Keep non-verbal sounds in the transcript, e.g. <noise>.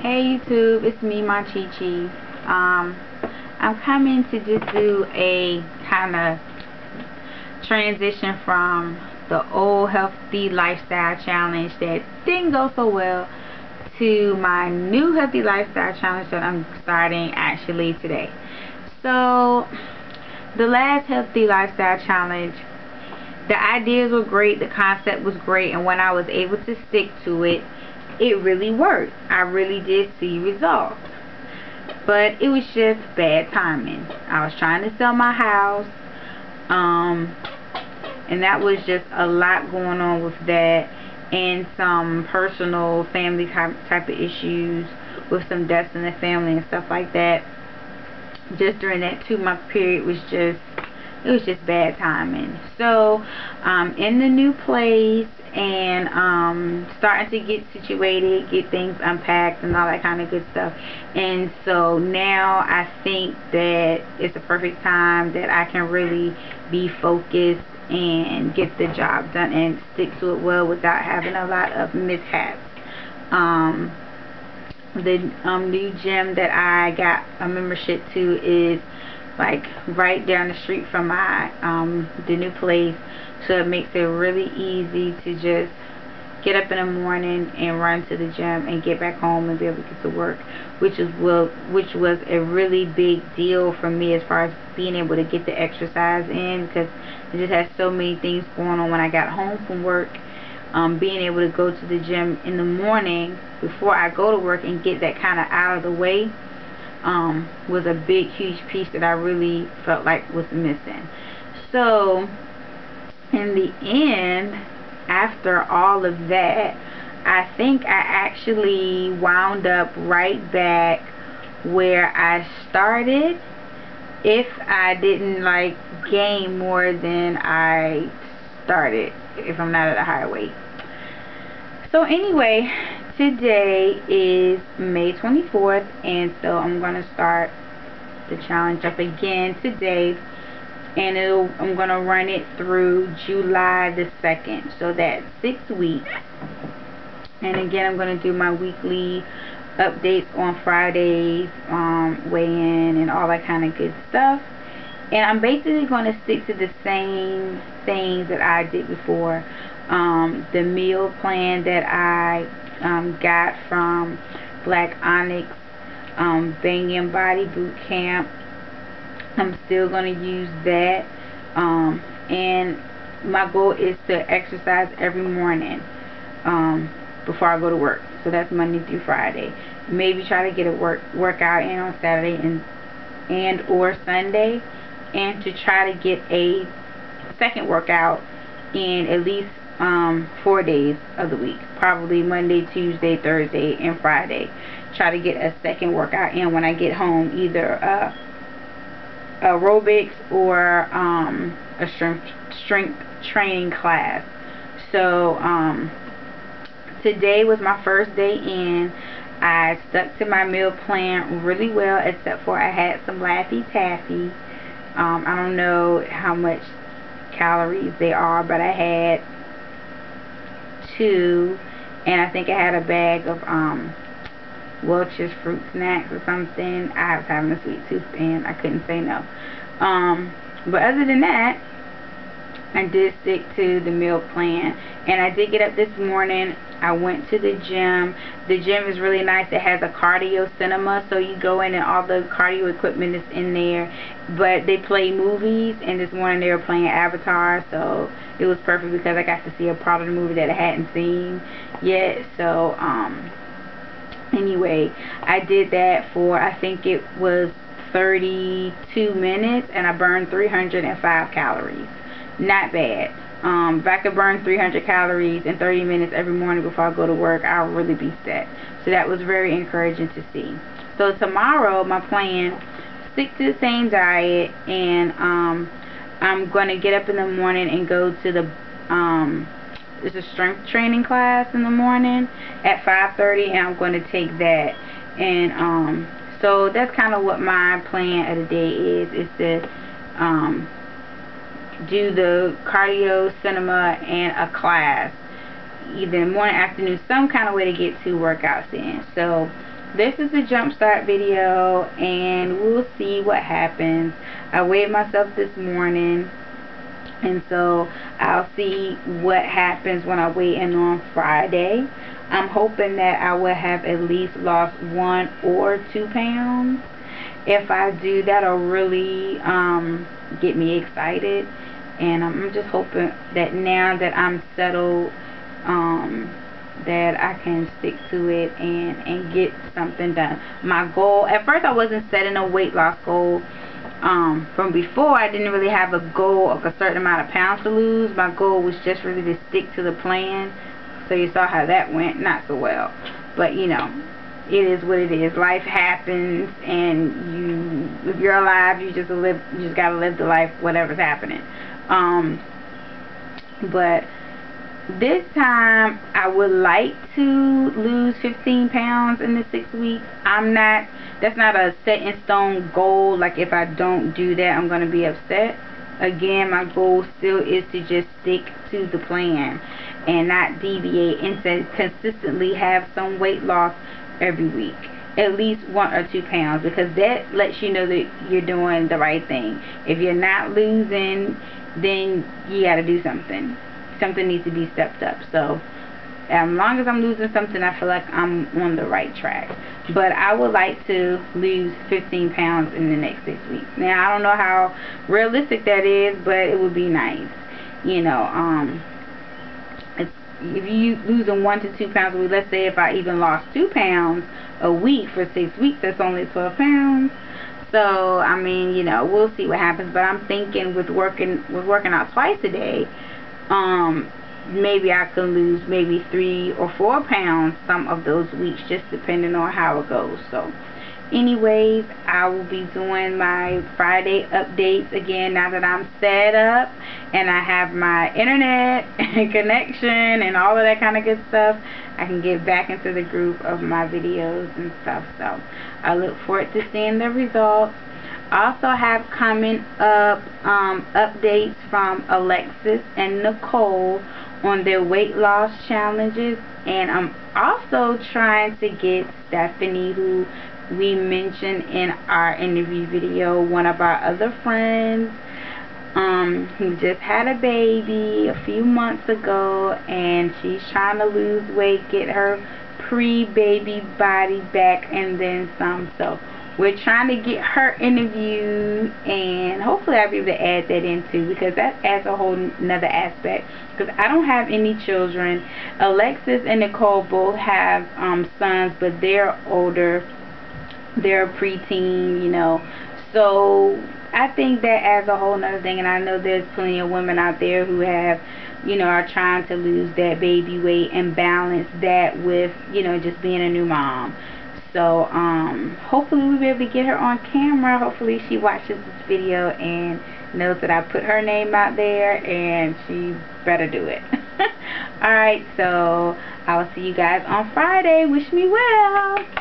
Hey YouTube, it's me, my Chi Chi. Um, I'm coming to just do a kind of transition from the old healthy lifestyle challenge that didn't go so well to my new healthy lifestyle challenge that I'm starting actually today. So, the last healthy lifestyle challenge, the ideas were great, the concept was great, and when I was able to stick to it, it really worked. I really did see results. But it was just bad timing. I was trying to sell my house. Um, and that was just a lot going on with that and some personal family type, type of issues with some deaths in the family and stuff like that just during that two month period was just it was just bad timing. So um in the new place and um starting to get situated get things unpacked and all that kind of good stuff. And so now I think that it's the perfect time that I can really be focused and get the job done and stick to it well without having a lot of mishaps. Um the um new gym that I got a membership to is like right down the street from my um the new place. So it makes it really easy to just get up in the morning and run to the gym and get back home and be able to get to work which is well which was a really big deal for me as far as being able to get the exercise in because I just had so many things going on when I got home from work. Um, being able to go to the gym in the morning before I go to work and get that kind of out of the way um, was a big huge piece that I really felt like was missing. So in the end after all of that I think I actually wound up right back where I started if I didn't like gain more than I started if I'm not at a higher weight. So anyway today is May 24th and so I'm going to start the challenge up again today. And I'm going to run it through July the 2nd so that's six weeks. And again I'm going to do my weekly updates on Fridays um, weigh in and all that kind of good stuff. And I'm basically going to stick to the same things that I did before um, the meal plan that I um, got from Black Onyx um, Banging Body Boot Camp. I'm still going to use that um, and my goal is to exercise every morning um, before I go to work. So that's Monday through Friday. Maybe try to get a work workout in on Saturday and and or Sunday and to try to get a second workout in at least um, four days of the week. Probably Monday Tuesday Thursday and Friday. Try to get a second workout in when I get home either uh, aerobics or um, a strength strength training class. So um, today was my first day in. I stuck to my meal plan really well except for I had some Laffy Taffy um, I don't know how much calories they are but I had two and I think I had a bag of um, Welch's fruit snacks or something. I was having a sweet tooth and I couldn't say no. Um, but other than that I did stick to the meal plan and I did get up this morning. I went to the gym. The gym is really nice. It has a cardio cinema so you go in and all the cardio equipment is in there. But they play movies and this morning they were playing Avatar so it was perfect because I got to see a part of the movie that I hadn't seen yet so um anyway I did that for I think it was 32 minutes and I burned 305 calories not bad. Um, if I could burn 300 calories in 30 minutes every morning before I go to work, I'll really be set. So that was very encouraging to see. So tomorrow, my plan, stick to the same diet, and um, I'm going to get up in the morning and go to the, um, it's a strength training class in the morning at 5.30, and I'm going to take that. And um, so that's kind of what my plan of the day is, is to um, do the cardio cinema and a class. Either morning afternoon some kind of way to get two workouts in. So this is the jumpstart video and we'll see what happens I weighed myself this morning and so I'll see what happens when I weigh in on Friday. I'm hoping that I will have at least lost one or two pounds. If I do that'll really um, get me excited and I'm just hoping that now that I'm settled um, that I can stick to it and and get something done. My goal at first I wasn't setting a weight loss goal um, from before I didn't really have a goal of a certain amount of pounds to lose. My goal was just really to stick to the plan. So you saw how that went. Not so well. But you know it is what it is. Life happens and you if you're alive you just live you just gotta live the life whatever's happening. Um but this time I would like to lose 15 pounds in the six weeks. I'm not that's not a set in stone goal like if I don't do that I'm gonna be upset. Again my goal still is to just stick to the plan and not deviate and to consistently have some weight loss every week at least one or two pounds because that lets you know that you're doing the right thing. If you're not losing then you got to do something. Something needs to be stepped up. So as long as I'm losing something, I feel like I'm on the right track. But I would like to lose 15 pounds in the next six weeks. Now, I don't know how realistic that is, but it would be nice. You know, um, if you losing one to two pounds a week, let's say if I even lost two pounds a week for six weeks, that's only 12 pounds. So, I mean, you know, we'll see what happens. But I'm thinking with working with working out twice a day, um, maybe I can lose maybe three or four pounds some of those weeks just depending on how it goes. So anyways I will be doing my Friday updates again now that I'm set up and I have my internet <laughs> and connection and all of that kind of good stuff. I can get back into the group of my videos and stuff. So I look forward to seeing the results. Also have coming up um, updates from Alexis and Nicole on their weight loss challenges and I'm also trying to get Stephanie who we mentioned in our interview video one of our other friends um, who just had a baby a few months ago and she's trying to lose weight get her pre-baby body back and then some. So we're trying to get her interviewed and hopefully I'll be able to add that into because that adds a whole another aspect. Because I don't have any children. Alexis and Nicole both have um, sons but they're older. They're preteen you know. So I think that adds a whole nother thing and I know there's plenty of women out there who have you know are trying to lose that baby weight and balance that with you know just being a new mom so um, hopefully we'll be able to get her on camera. Hopefully she watches this video and knows that I put her name out there and she better do it. <laughs> Alright so I will see you guys on Friday. Wish me well. Bye.